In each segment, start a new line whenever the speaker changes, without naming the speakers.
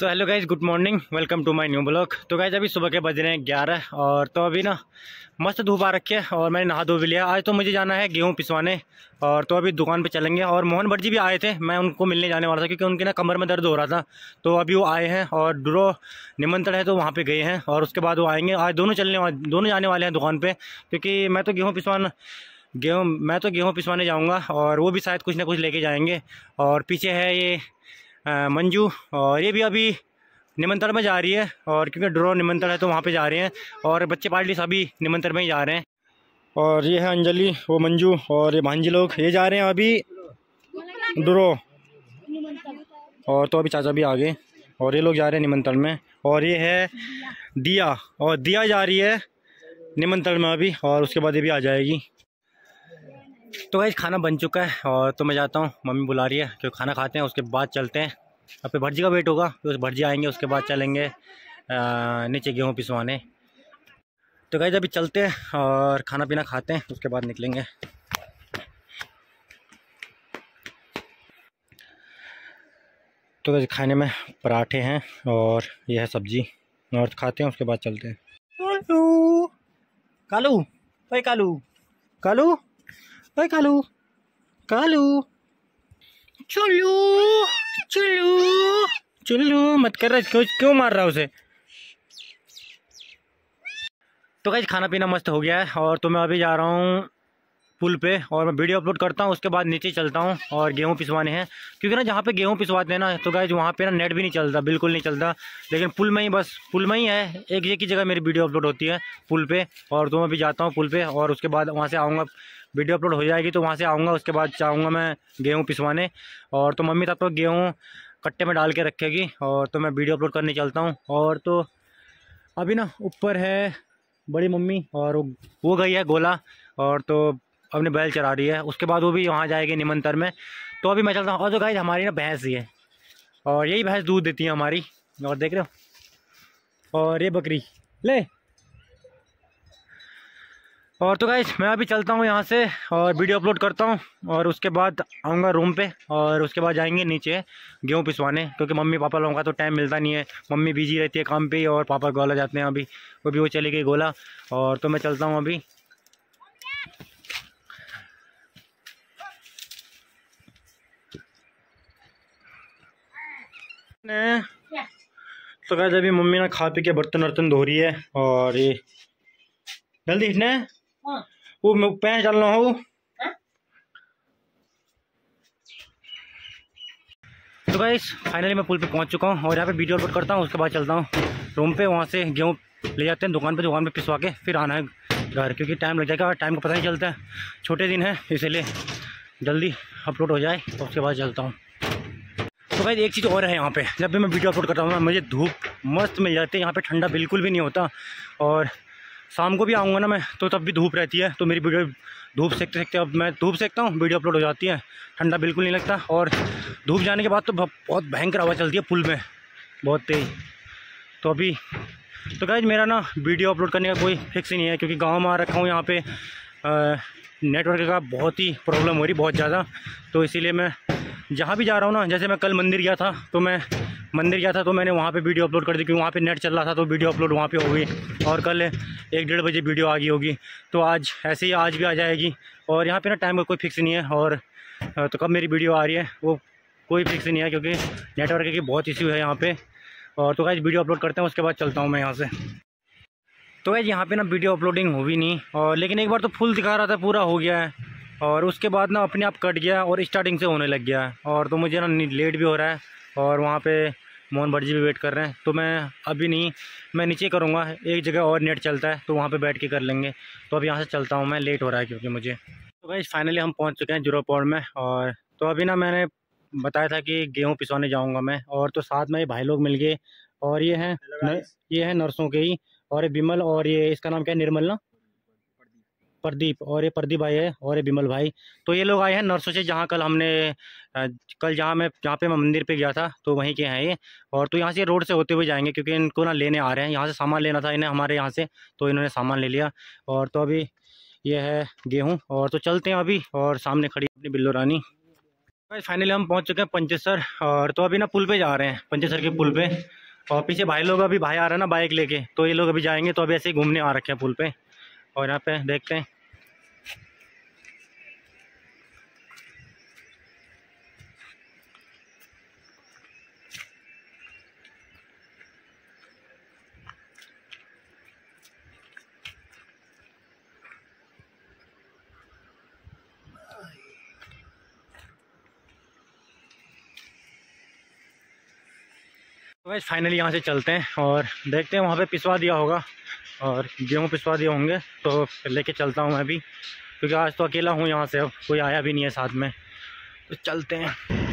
तो hello guys good morning welcome to my new blog तो guys अभी सुबह के बज रहे हैं ग्यारह और तो अभी ना मस्त धूप आ रखी है और मैंने नहा धो भी लिया। आज तो मुझे जाना है गेहूँ पिसवाने और तो अभी दुकान पे चलेंगे। और मोहन भट्ट भी आए थे, मैं उनको मिलने जाने वाला था क्योंकि उनके ना कमर में दर्द हो रहा था। तो अभी वो आए हैं और ड्रो निमंत्रण है तो वहाँ पर गए हैं और उसके बाद वो आएँगे। आज दोनों चलने दोनों जाने वाले हैं दुकान पर क्योंकि मैं तो गेहूँ पिसवाना, गेहूँ, मैं तो गेहूँ पिसवाने जाऊँगा और वो भी शायद कुछ ना कुछ लेके जाएँगे। और पीछे है ये मंजू, और ये भी अभी निमंत्रण में जा रही है, और क्योंकि ड्रो निमंत्रण है तो वहाँ पे जा रहे हैं, और बच्चे पार्टी सभी निमंत्रण में ही जा रहे हैं। और ये है अंजलि, वो मंजू, और ये भांजी लोग, ये जा रहे हैं अभी ड्रो। और तो अभी चाचा भी आ गए और ये लोग जा रहे हैं निमंत्रण में। और ये है दिया, और दिया जा रही है निमंत्रण में अभी, और उसके बाद ये भी आ जाएगी। तो भाई खाना बन चुका है, और तो मैं जाता हूँ, मम्मी बुला रही है, क्योंकि खाना खाते हैं, उसके बाद चलते हैं। अब पे भटजी का वेट होगा, फिर उस भटजी आएँगे, उसके बाद चलेंगे नीचे गेहूँ पिसवाने। तो गए अभी चलते हैं और खाना पीना खाते हैं, उसके बाद निकलेंगे। तो वैसे खाने में पराठे हैं और यह है सब्ज़ी, और खाते हैं, उसके बाद चलते हैं। कालू। भाई कालू। कालू भाई कालू। कालू। चलो चलो चलो मत कर रहा क्यों क्यों मार रहा उसे? तो कहीं खाना पीना मस्त हो गया है और तो मैं अभी जा रहा हूँ पुल पे और मैं वीडियो अपलोड करता हूँ, उसके बाद नीचे चलता हूँ और गेहूँ पिसवाने हैं। क्योंकि ना जहाँ पे गेहूँ पिसवाते हैं ना तो गाय वहाँ पे ना नेट भी नहीं चलता, बिल्कुल नहीं चलता। लेकिन पुल में ही बस, पुल में ही है एक एक ही जगह मेरी वीडियो अपलोड होती है पुल पे। और तो मैं भी जाता हूँ पुल पे और उसके बाद वहाँ से आऊँगा वीडियो अपलोड हो जाएगी तो वहाँ से आऊँगा, उसके बाद चाहूँगा मैं गेहूँ पिसवाने। और तो मम्मी तब तो गेहूँ कट्टे में डाल के रखेगी, और तो मैं वीडियो अपलोड करने चलता हूँ। और तो अभी ना ऊपर है बड़ी मम्मी, और वो गई है गोला, और तो अपने बैल चरा रही है। उसके बाद वो भी वहाँ जाएगी निमंत्रण में। तो अभी मैं चलता हूँ। और जो गाय हमारी ना भैंस ही है, और यही भैंस दूध देती है हमारी। और देख रहे हो? और ये बकरी, ले। और तो गाइज़ मैं अभी चलता हूँ यहाँ से और वीडियो अपलोड करता हूँ और उसके बाद आऊँगा रूम पे और उसके बाद जाएँगे नीचे गेहूँ पिसवाने क्योंकि मम्मी पापा लोगों का तो टाइम मिलता नहीं है। मम्मी बिज़ी रहती है काम पे और पापा गोला जाते हैं अभी। वो भी वो चली गई गोला और तो मैं चलता हूँ अभी। तो कैसे अभी मम्मी ना खा पी के बर्तन वर्तन धो रही है और ये जल्दी इतने। वो मैं पैर चलना हो। हाँ। तो भाई फाइनली मैं पुल पे पहुँच चुका हूँ और यहाँ पे वीडियो अपलोड करता हूँ उसके बाद चलता हूँ। रूम पे वहाँ से गेहूँ ले जाते हैं दुकान पे दुकान पे पिसवा के फिर आना है घर क्योंकि टाइम लग जाएगा टाइम का पता नहीं चलता है। छोटे दिन है इसीलिए जल्दी अपलोड हो जाए तो उसके बाद चलता हूँ। तो भाई एक चीज़ और है यहाँ पे। जब भी मैं वीडियो अपलोड करता हूँ मुझे धूप मस्त मिल जाती है यहाँ पे ठंडा बिल्कुल भी नहीं होता और शाम को भी आऊँगा ना मैं तो तब भी धूप रहती है तो मेरी वीडियो धूप सेकते सेकते अब मैं धूप सेकता हूँ, वीडियो अपलोड हो जाती है, ठंडा बिल्कुल नहीं लगता, और धूप जाने के बाद तो बहुत भयंकर हवा चलती है पुल में, बहुत तेज़ तो अभी तो क्या मेरा ना वीडियो अपलोड करने का कोई फिक्स ही नहीं है, क्योंकि गाँव में आ रखा हूँ यहाँ पे नेटवर्क का बहुत ही प्रॉब्लम हो रही बहुत ज़्यादा तो इसीलिए मैं जहाँ भी जा रहा हूँ ना, जैसे मैं कल मंदिर गया था तो मैं मंदिर गया था तो मैंने वहाँ पे वीडियो अपलोड कर दी क्योंकि वहाँ पे नेट चल रहा था तो वीडियो अपलोड वहाँ पे हो गई और कल एक डेढ़ बजे वीडियो आ गई होगी। तो आज ऐसे ही आज भी आ जाएगी और यहाँ पे ना टाइम का कोई फिक्स नहीं है और तो कब मेरी वीडियो आ रही है वो कोई फिक्स नहीं है क्योंकि नेटवर्क की बहुत इश्यू है यहाँ पर और तो क्या वीडियो अपलोड करते हैं, उसके बाद चलता हूँ मैं यहाँ से। तो वैसे यहाँ पे ना वीडियो अपलोडिंग हो भी नहीं और लेकिन एक बार तो फुल दिखा रहा था, पूरा हो गया है। और उसके बाद ना अपने आप कट गया और स्टार्टिंग से होने लग गया और तो मुझे ना लेट भी हो रहा है और वहाँ पे मोहन भट्ट जी भी वेट कर रहे हैं। तो मैं अभी नहीं मैं नीचे करूँगा एक जगह और नेट चलता है तो वहाँ पे बैठ के कर लेंगे। तो अब यहाँ से चलता हूँ मैं लेट हो रहा है क्योंकि मुझे। तो भाई फाइनली हम पहुँच चुके हैं ज़ीरो पॉइंट में और तो अभी ना मैंने बताया था कि गेहूँ पिसवाने जाऊँगा मैं और तो साथ में भाई लोग मिल गए और ये हैं ये हैं नर्सों के ही और ये बिमल और ये इसका नाम क्या है निर्मल ना? प्रदीप और ये प्रदीप भाई है और ये बिमल भाई। तो ये लोग आए हैं नर्सों से, जहाँ कल हमने कल जहाँ मैं, जहाँ पे मैं मंदिर पे गया था तो वहीं के हैं ये। और तो यहाँ से रोड से होते हुए जाएँगे, क्योंकि इनको ना लेने आ रहे हैं। यहाँ से सामान लेना था इन्हें, हमारे यहाँ से तो इन्होंने सामान ले लिया। और तो अभी ये है गेहूँ, और तो चलते हैं अभी, और सामने खड़ी अपनी बिल्लो रानी। फाइनली हम पहुँच चुके हैं पंचेसर, और तो अभी ना पुल पर जा रहे हैं, पंचेसर के पुल पर और पीछे भाई लोग अभी, भाई आ रहे हैं ना बाइक लेके तो ये लोग अभी जाएँगे तो अभी ऐसे ही घूमने आ रखे हैं पुल पे। और यहाँ पे देखते हैं। तो भाई फाइनली यहाँ से चलते हैं और देखते हैं वहाँ पे पिसवा दिया होगा और गेहूँ पिसवा दिए होंगे तो लेके चलता हूँ मैं भी, क्योंकि आज तो अकेला हूँ यहाँ से अब कोई आया भी नहीं है साथ में तो चलते हैं।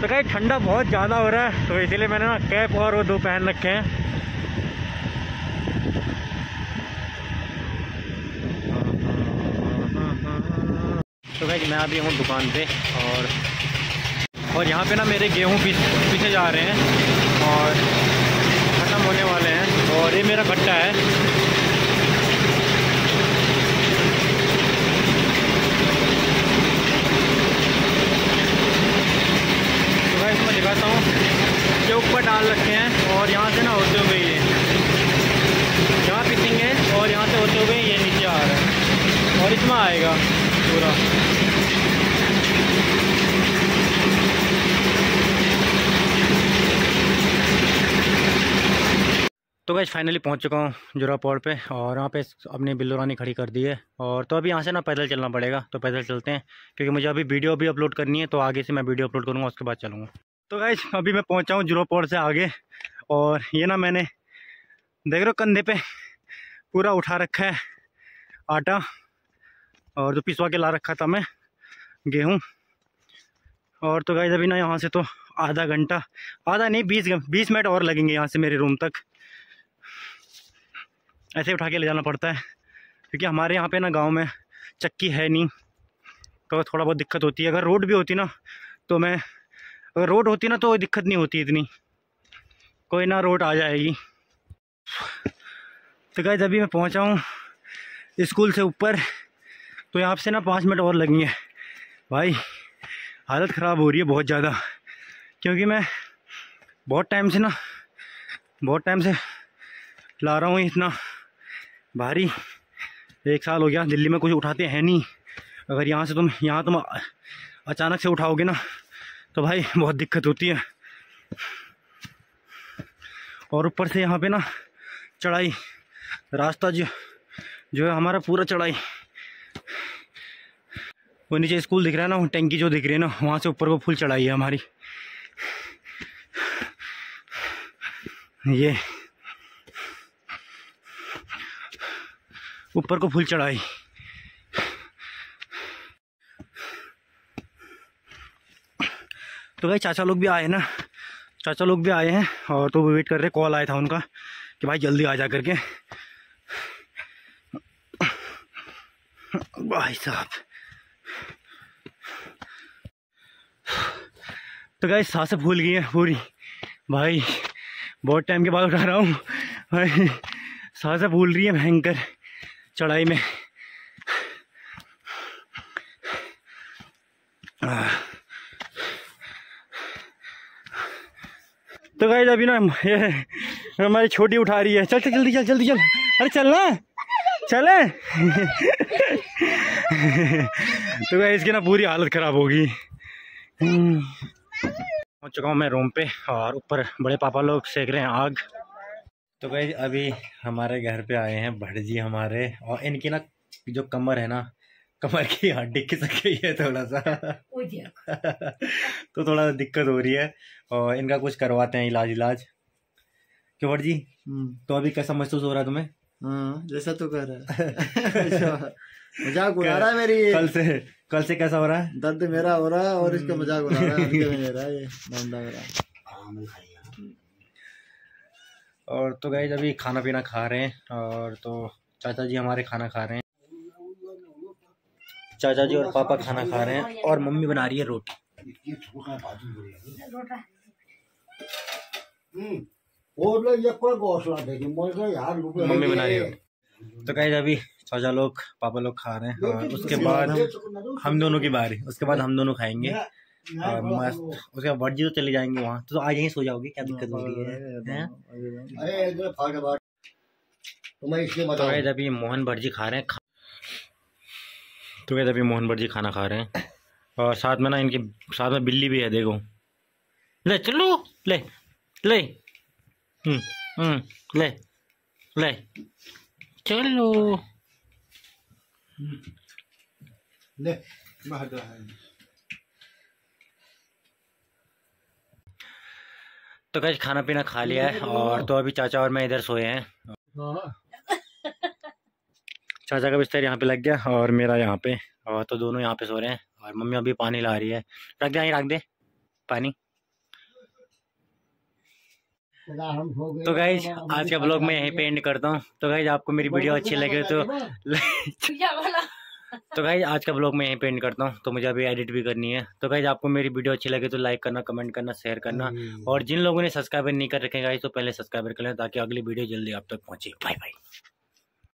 तो कहीं ठंडा बहुत ज़्यादा हो रहा है तो इसीलिए मैंने ना कैप और वो दो पहन रखे हैं। तो भाई मैं अभी हूँ दुकान पे और और यहाँ पे ना मेरे गेहूँ पीछे जा रहे हैं और ख़त्म होने वाले हैं और ये मेरा खट्टा है। तो भाई इसमें दिखाता हूँ। ये ऊपर डाल रखे हैं और यहाँ से ना होते हुए ये। यहाँ पिसेंगे और यहाँ से होते हुए ये नीचे आ रहा है। और इसमें आएगा पूरा। तो गैस फाइनली पहुँच चुका हूँ जोरापोड़ पे और वहाँ पे अपनी बिल्लो रानी खड़ी कर दी है। और तो अभी यहाँ से ना पैदल चलना पड़ेगा तो पैदल चलते हैं, क्योंकि मुझे अभी वीडियो भी अपलोड करनी है तो आगे से मैं वीडियो अपलोड करूँगा, उसके बाद चलूँगा। तो गैस अभी मैं पहुँचा हूँ जोरापोड़ से आगे, और ये ना मैंने, देख रहे कंधे पर पूरा उठा रखा है आटा, और जो पिसवा के ला रखा था मैं, गेहूँ। और तो गैस अभी ना यहाँ से तो आधा घंटा, आधा नहीं, बीस बीस मिनट और लगेंगे यहाँ से मेरे रूम तक। ऐसे उठा के ले जाना पड़ता है। क्योंकि हमारे यहाँ पे ना गाँव में चक्की है नहीं तो थोड़ा बहुत दिक्कत होती है। अगर रोड भी होती ना तो मैं, अगर रोड होती ना तो दिक्कत नहीं होती इतनी। कोई ना रोड आ जाएगी। तो कहे अभी मैं पहुँचा हूँ स्कूल से ऊपर तो यहाँ से ना पाँच मिनट और लगेंगे। भाई, हालत ख़राब हो रही है बहुत ज़्यादा। क्योंकि मैं बहुत टाइम से ना, बहुत टाइम से ला रहा हूँ इतना। भारी एक साल हो गया, दिल्ली में कुछ उठाते हैं नहीं। अगर यहाँ से तुम, यहाँ तुम अचानक से उठाओगे ना तो भाई बहुत दिक्कत होती है। और ऊपर से यहाँ पे ना, चढ़ाई, रास्ता जो जो है हमारा पूरा चढ़ाई। वो नीचे स्कूल दिख रहा है ना, वो टैंकी जो दिख रही है ना, वहाँ से ऊपर को फुल चढ़ाई है हमारी। ये ऊपर को फूल चढ़ाई। तो भाई चाचा लोग भी आए ना। चाचा लोग भी आए हैं और तो वेट कर रहे कॉल आया था उनका कि भाई जल्दी आ जा करके। भाई साहब। तो गाय साँसें फूल गई है पूरी। भाई, बहुत टाइम के बाद उठा रहा हूँ। भाई, साँसें फूल रही है, भयंकर। चढ़ाई में। तो गाइस अभी ना ये हमारी छोटी उठा रही है। चल चल, जल्दी चल जल्दी चल। अरे चलना चले। तो गाइस इसकी ना पूरी हालत खराब होगी। पहुँच चुका हूँ मैं रूम पे और ऊपर बड़े पापा लोग सेक रहे हैं आग। तो भाई अभी हमारे घर पे आए हैं भट जी हमारे और इनकी ना जो कमर है ना कमर की हड्डी खिसक गई है थोड़ा सा। तो थोड़ा दिक्कत हो रही है और इनका कुछ करवाते हैं इलाज इलाज। क्यों भट जी हम्म। तो अभी कैसा महसूस हो रहा है तुम्हें?
हाँ, जैसा तो कर रहा है। अच्छा, मज़ाक उड़ा रहा है मेरी
कल से कल से कैसा हो रहा है?
दर्द मेरा हो रहा है और इसका मज़ाक उड़ा रहा है मेरा ये। मेरा।
और तो गए अभी खाना पीना खा रहे हैं और तो चाचा जी हमारे खाना खा रहे हैं। चाचा जी और पापा खाना खा रहे हैं और मम्मी बना रही है रोटी। मम्मी बना रही है तो कहे अभी चाचा लोग पापा लोग खा रहे हैं और उसके बाद हम दोनों की बारी उसके बाद हम दोनों खाएँगे। और मस्त। उसके बाद वर्जी तो चले जाएँगे वहाँ। तो, तो आज यहीं सो जाओगे? क्या दिक्कत हो रही है?
तो
अभी मोहन भटजी खा रहे हैं तो गाइस अभी मोहन भटजी खाना खा रहे हैं। और साथ में ना इनके साथ में बिल्ली भी है देखो। ले चलो ले ले। हम्म हम्म ले ले। चलो।
ले मैं हट रहा है
तो गाइस खाना पीना खा लिया है और तो अभी चाचा और मैं इधर सोए हैं। चाचा का बिस्तर यहाँ पे लग गया और मेरा यहाँ पे। और तो दोनों यहाँ पे सो रहे हैं और मम्मी अभी पानी ला रही है। रख दे यहीं रख दे पानी। तो गाइज़ आज के ब्लॉग मैं यहीं पे एंड करता हूँ। तो गाइज़ आपको मेरी वीडियो अच्छी लगे तो तो भाई आज का ब्लॉग मैं यहीं पेंट करता हूँ। तो मुझे अभी एडिट भी करनी है। तो भाई आपको मेरी वीडियो अच्छी लगे तो लाइक करना कमेंट करना शेयर करना। और जिन लोगों ने सब्सक्राइबर नहीं कर रखे गाइज़ तो पहले सब्सक्राइबर कर लें ताकि अगली वीडियो जल्दी आप तक पहुँचे। Bye bye